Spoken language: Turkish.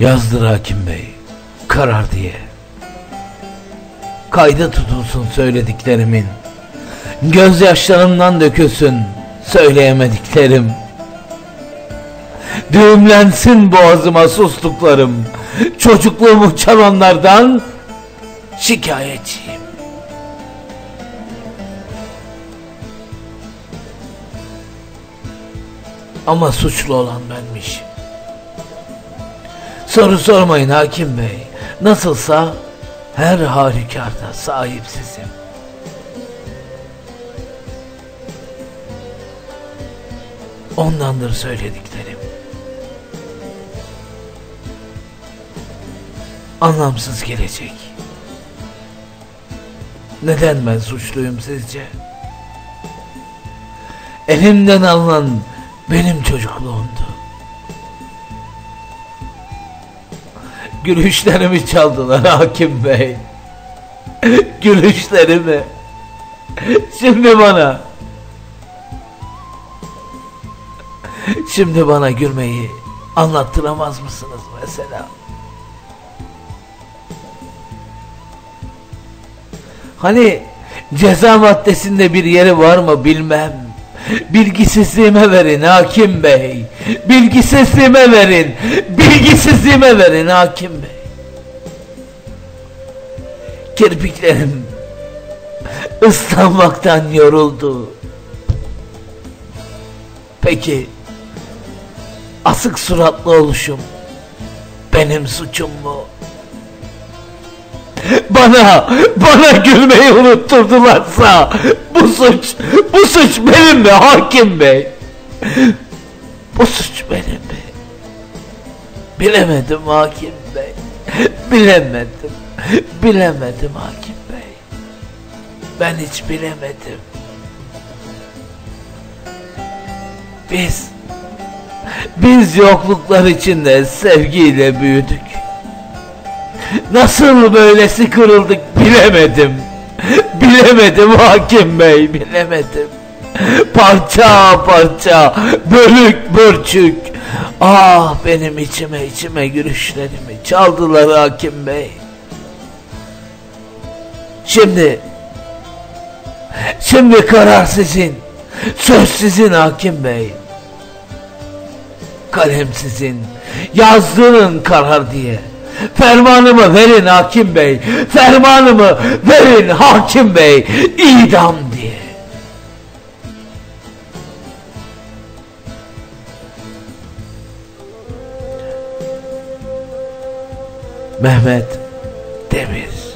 Yazdır hakim bey. Karar diye. Kayda tutulsun söylediklerimin. Gözyaşlarımdan dökülsün söyleyemediklerim. Düğümlensin boğazıma sustuklarım. Çocukluğumu çalanlardan şikayetçiyim. Ama suçlu olan benmişim. Soru sormayın hakim bey. Nasılsa her halükarda sahipsizim. Ondandır söylediklerim. Anlamsız gelecek. Neden ben suçluyum sizce? Elimden alınan benim çocukluğumdu. Gülüşlerimi çaldılar hakim bey. Gülüşlerimi. Şimdi bana. Şimdi bana gülmeyi anlattıramaz mısınız mesela? Hani ceza maddesinde bir yeri var mı bilmem. Bilgisizliğime verin hakim bey. Bilgisizliğime verin. Bilgisizliğime verin hakim bey. Kirpiklerim ıslanmaktan yoruldu. Peki asık suratlı oluşum benim suçum mu? Bana, bana gülmeyi unutturdularsa bu suç, bu suç benim mi hakim bey? Bu suç benim mi? Bilemedim hakim bey. Bilemedim. Bilemedim hakim bey. Ben hiç bilemedim. Biz, biz yokluklar içinde sevgiyle büyüdük. Nasıl böylesi kırıldık bilemedim. Bilemedim hakim bey bilemedim. Parça parça bölük bölçük. Ah benim içime içime gülüşlerimi çaldılar hakim bey. Şimdi Şimdi karar sizin. Söz sizin hakim bey. Kalem sizin. Yazdırın karar diye. Fermanımı verin hakim bey. Fermanımı verin hakim bey. İdam diye. Mehmet Demir